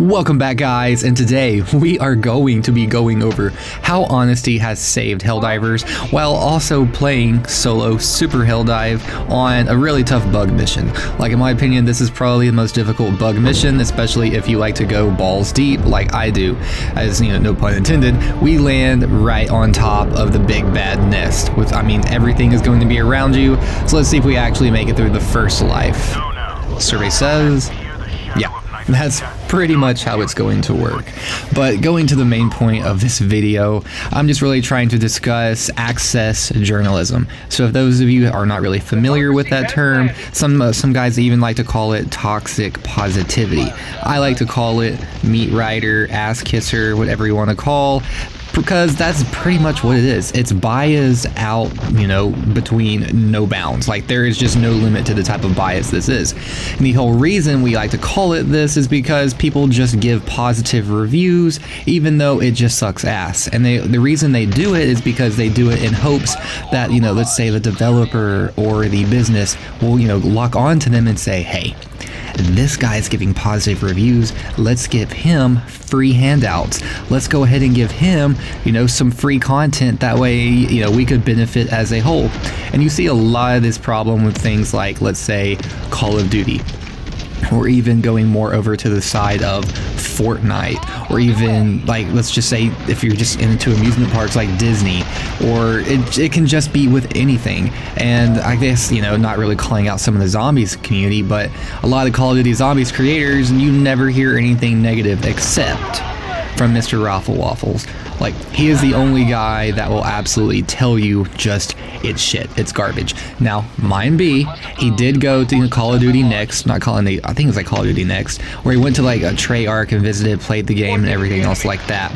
Welcome back guys, and today we are going to be going over how Honesty has saved Helldivers while also playing solo Super Helldive on a really tough bug mission. Like in my opinion, this is probably the most difficult bug mission, especially if you like to go balls deep like I do. As, you know, no pun intended, we land right on top of the big bad nest. With, I mean, everything is going to be around you, so let's see if we actually make it through the first life. Oh, Survey says, that's pretty much how it's going to work. But going to the main point of this video, I'm just really trying to discuss access journalism. So if those of you are not really familiar with that term, some uh, some guys even like to call it toxic positivity. I like to call it meat rider, ass kisser, whatever you want to call because that's pretty much what it is. It's bias out, you know, between no bounds. Like there is just no limit to the type of bias this is. And the whole reason we like to call it this is because people just give positive reviews even though it just sucks ass. And they the reason they do it is because they do it in hopes that, you know, let's say the developer or the business will, you know, lock on to them and say, "Hey, this guy is giving positive reviews. Let's give him free handouts. Let's go ahead and give him, you know, some free content. That way, you know, we could benefit as a whole. And you see a lot of this problem with things like, let's say, Call of Duty or even going more over to the side of Fortnite, or even like let's just say if you're just into amusement parks like Disney, or it, it can just be with anything. And I guess you know not really calling out some of the zombies community, but a lot of Call of Duty Zombies creators, and you never hear anything negative except from Mr. RoflWaffles. Like, he is the only guy that will absolutely tell you just it's shit, it's garbage. Now, mine be, he did go to Call of Duty Next, not calling the, I think it was like Call of Duty Next, where he went to like a Treyarch and visited, played the game and everything else like that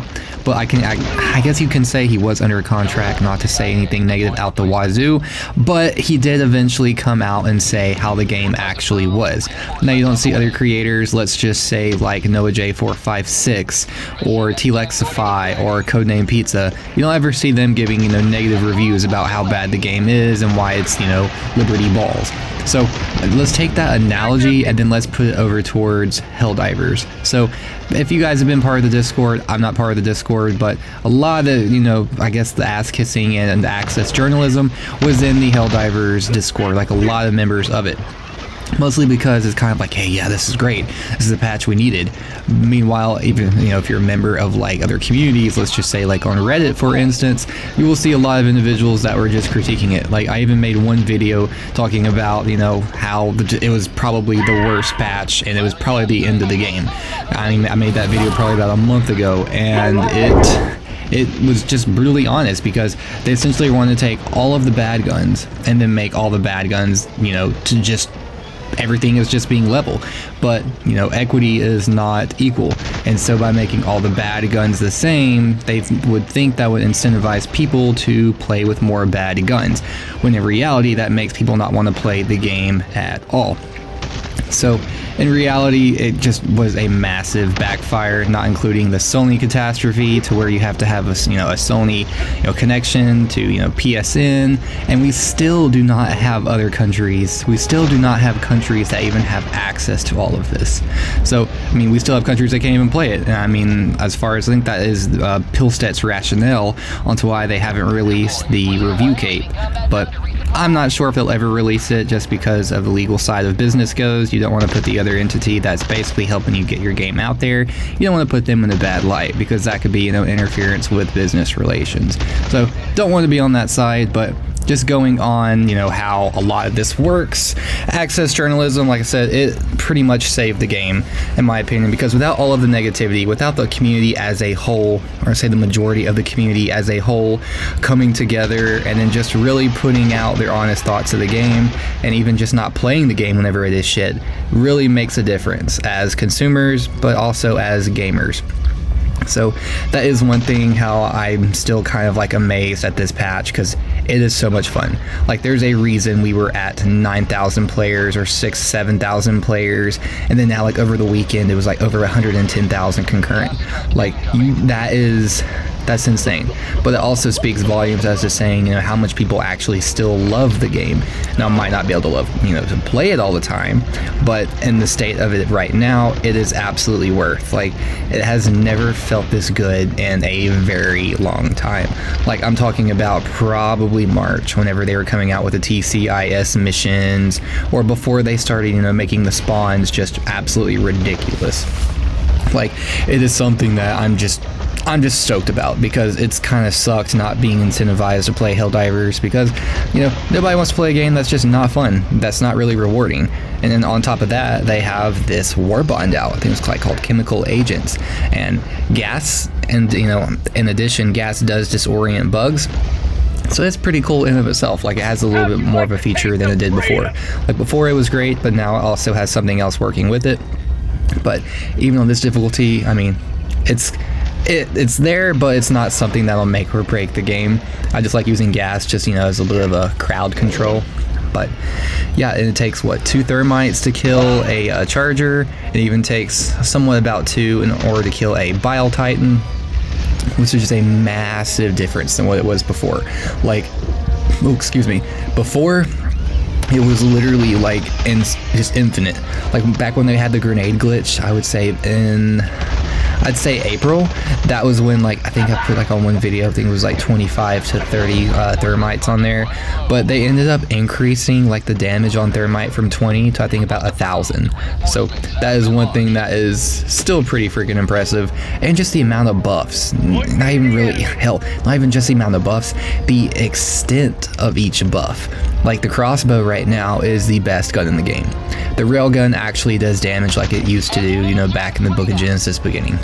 but I can I, I, guess you can say he was under a contract not to say anything negative out the wazoo, but he did eventually come out and say how the game actually was. Now you don't see other creators, let's just say like Noah J456 or T-Lexify or Codename Pizza. You don't ever see them giving, you know, negative reviews about how bad the game is and why it's, you know, Liberty Balls. So let's take that analogy and then let's put it over towards Helldivers. So if you guys have been part of the Discord, I'm not part of the Discord, but a lot of, you know, I guess the ass kissing and the access journalism was in the Helldivers Discord, like a lot of members of it mostly because it's kind of like hey yeah this is great. This is a patch we needed. Meanwhile even you know if you're a member of like other communities let's just say like on reddit for instance you will see a lot of individuals that were just critiquing it. Like i even made one video talking about you know how the, it was probably the worst patch and it was probably the end of the game. I mean i made that video probably about a month ago and it it was just brutally honest because they essentially wanted to take all of the bad guns and then make all the bad guns, you know, to just everything is just being level. But, you know, equity is not equal. And so by making all the bad guns the same, they would think that would incentivize people to play with more bad guns. When in reality, that makes people not want to play the game at all. So in reality, it just was a massive backfire, not including the Sony catastrophe to where you have to have a you know a Sony you know connection to you know PSN, and we still do not have other countries. We still do not have countries that even have access to all of this. So I mean, we still have countries that can't even play it. And I mean, as far as I think that is uh, rationale onto why they haven't released the review cape, but I'm not sure if they'll ever release it just because of the legal side of business goes. You don't want to put the other entity that's basically helping you get your game out there. You don't want to put them in a bad light because that could be, you know, interference with business relations. So don't want to be on that side, but just going on, you know, how a lot of this works. Access journalism, like I said, it pretty much saved the game, in my opinion, because without all of the negativity, without the community as a whole, or say the majority of the community as a whole, coming together and then just really putting out their honest thoughts of the game, and even just not playing the game whenever it is shit, really makes a difference as consumers, but also as gamers. So that is one thing how I'm still kind of like amazed at this patch because it is so much fun. Like there's a reason we were at 9,000 players or 6, 7,000 players and then now like over the weekend it was like over 110,000 concurrent. Like you, that is That's insane. But it also speaks volumes as to saying, you know, how much people actually still love the game. Now, might not be able to love, you know, to play it all the time, but in the state of it right now, it is absolutely worth. Like, it has never felt this good in a very long time. Like, I'm talking about probably March, whenever they were coming out with the TCIS missions, or before they started, you know, making the spawns just absolutely ridiculous. Like, it is something that I'm just I'm just stoked about because it's kind of sucked not being incentivized to play Helldivers because, you know, nobody wants to play a game that's just not fun, that's not really rewarding. And then on top of that, they have this war bond out, I think it's like called Chemical Agents. And gas, and, you know, in addition, gas does disorient bugs. So that's pretty cool in of itself. Like it has a little bit more of a feature than it did before. Like before it was great, but now it also has something else working with it. But even on this difficulty, I mean, it's it, it's there, but it's not something that'll make or break the game. I just like using gas just, you know, as a bit of a crowd control. But yeah, it takes what, two thermites to kill a, a charger. It even takes somewhat about two in order to kill a bile titan, which is just a massive difference than what it was before. Like, oh, excuse me, before it was literally like in, just infinite. Like back when they had the grenade glitch, I would say in I'd say April. That was when like I think I put like on one video I think it was like 25 to 30 uh, thermites on there, but they ended up increasing like the damage on thermite from 20 to I think about a thousand. So that is one thing that is still pretty freaking impressive, and just the amount of buffs. Not even really hell, not even just the amount of buffs, the extent of each buff. Like the crossbow right now is the best gun in the game. The railgun actually does damage like it used to do, you know, back in the Book of Genesis beginning.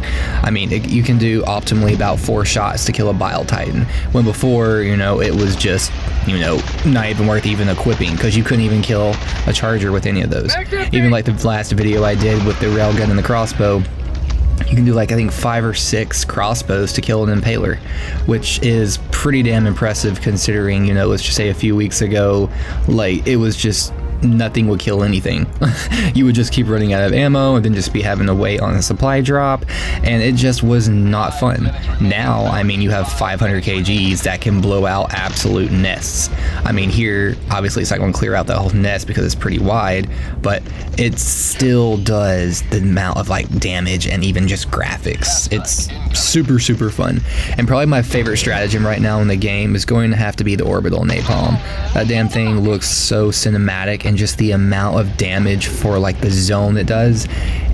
I mean, it, you can do optimally about four shots to kill a Bile Titan, when before, you know, it was just, you know, not even worth even equipping because you couldn't even kill a charger with any of those. Even like the last video I did with the railgun and the crossbow, you can do like I think five or six crossbows to kill an impaler, which is pretty damn impressive considering you know let's just say a few weeks ago, like it was just nothing would kill anything. you would just keep running out of ammo and then just be having to wait on a supply drop, and it just was not fun. Now, I mean, you have 500 kgs that can blow out absolute nests. I mean, here, obviously, it's not going to clear out the whole nest because it's pretty wide, but it still does the amount of like damage and even just graphics. It's super, super fun. And probably my favorite stratagem right now in the game is going to have to be the orbital napalm. That damn thing looks so cinematic and and just the amount of damage for like the zone it does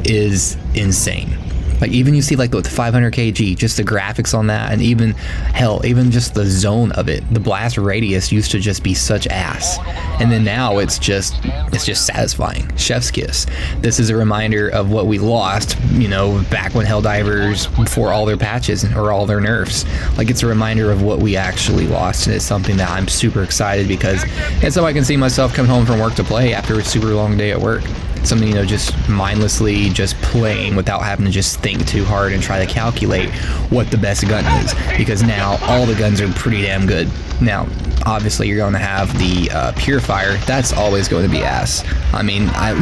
is insane. Like even you see like the 500 kg, just the graphics on that, and even hell, even just the zone of it. The blast radius used to just be such ass, and then now it's just it's just satisfying. Chef's kiss. This is a reminder of what we lost, you know, back when Helldivers before all their patches or all their nerfs. Like it's a reminder of what we actually lost, and it's something that I'm super excited because it's so I can see myself come home from work to play after a super long day at work something you know just mindlessly just playing without having to just think too hard and try to calculate what the best gun is. Because now all the guns are pretty damn good. Now obviously you're going to have the uh, purifier. That's always going to be ass. I mean i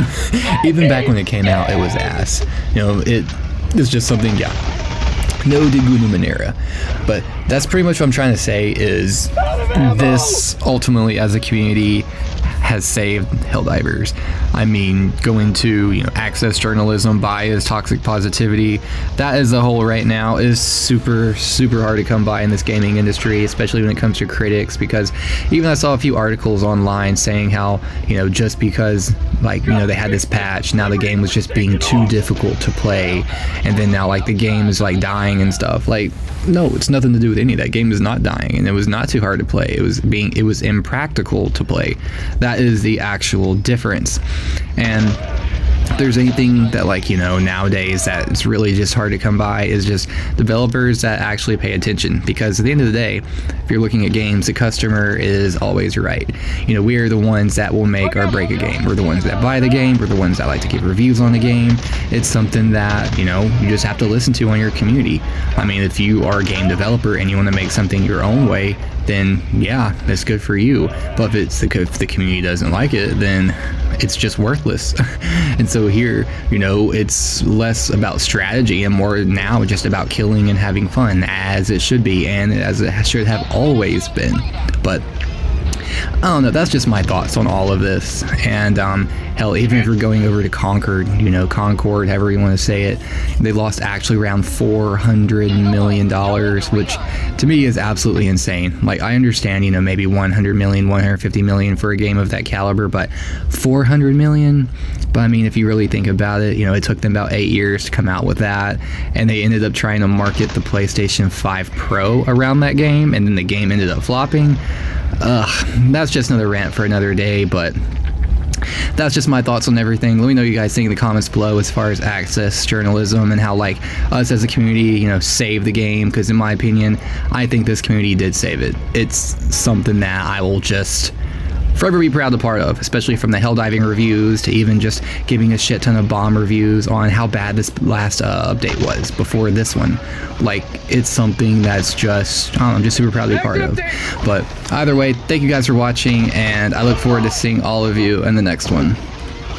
even back when it came out it was ass. You know it it is just something yeah. No Digunu Minera. But that's pretty much what I'm trying to say is this ultimately as a community has saved Helldivers. I mean, going to you know access journalism, bias, toxic positivity, that as a whole right now is super super hard to come by in this gaming industry, especially when it comes to critics. Because even I saw a few articles online saying how you know just because like you know they had this patch, now the game was just being too difficult to play, and then now like the game is like dying and stuff. Like no, it's nothing to do with any of that. Game is not dying, and it was not too hard to play. It was being it was impractical to play. That is the actual difference, and there's anything that like you know nowadays that it's really just hard to come by is just developers that actually pay attention. Because at the end of the day if you're looking at games the customer is always right. You know we're the ones that will make or break a game. We're the ones that buy the game. We're the ones that like to give reviews on the game. It's something that you know you just have to listen to on your community. I mean if you are a game developer and you want to make something your own way then yeah that's good for you. But if it's the, if the community doesn't like it then it's just worthless. and so here, you know, it's less about strategy and more now just about killing and having fun, as it should be, and as it should have always been. But I don't know. That's just my thoughts on all of this. And um, hell, even if you're going over to Concord, you know, Concord, however you want to say it, they lost actually around $400 million, which to me is absolutely insane. Like, I understand, you know, maybe 100 million, 150 million for a game of that caliber, but 400 million? But I mean, if you really think about it, you know, it took them about eight years to come out with that, and they ended up trying to market the PlayStation 5 Pro around that game, and then the game ended up flopping. Ugh, that's just another rant for another day, but that's just my thoughts on everything. Let me know what you guys think in the comments below as far as access journalism and how like us as a community, you know, save the game. Because in my opinion, I think this community did save it. It's something that I will just forever be proud to part of, especially from the Helldiving reviews to even just giving a shit ton of bomb reviews on how bad this last uh, update was before this one. Like, it's something that's just, I am just super proud to be part of. But either way, thank you guys for watching, and I look forward to seeing all of you in the next one.